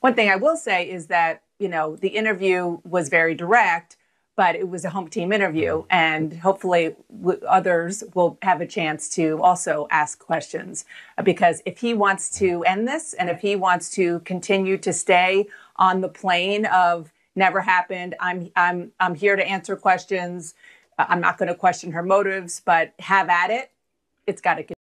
One thing I will say is that, you know, the interview was very direct, but it was a home team interview. Mm-hmm. And hopefully w- others will have a chance to also ask questions. Because if he wants to mm-hmm. end this and if he wants to continue to stay on the plane of never happened, I'm, I'm, I'm here to answer questions. I'm not going to question her motives, but have at it. It's got to